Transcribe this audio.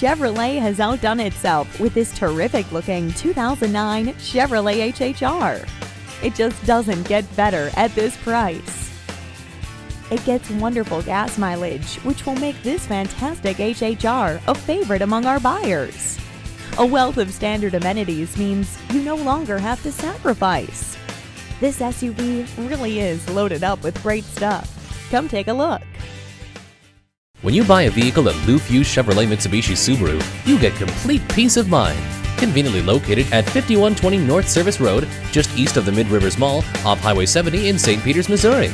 Chevrolet has outdone itself with this terrific looking 2009 Chevrolet HHR. It just doesn't get better at this price. It gets wonderful gas mileage, which will make this fantastic HHR a favorite among our buyers. A wealth of standard amenities means you no longer have to sacrifice. This SUV really is loaded up with great stuff. Come take a look. When you buy a vehicle at Lou Fusz Chevrolet Mitsubishi Subaru, you get complete peace of mind. Conveniently located at 5120 North Service Road, just east of the Mid Rivers Mall, off Highway 70 in St. Peters, Missouri.